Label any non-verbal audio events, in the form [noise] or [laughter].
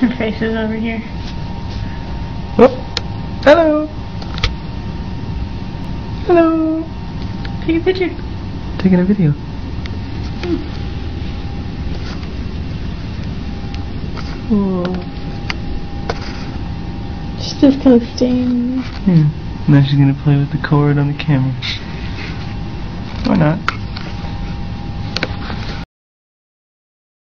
[laughs] some face over here. Oh, hello. Hello. Take a picture. Taking a video. Whoa. She's just kind of staying. Yeah. Hmm. Now she's gonna play with the cord on the camera. Why not.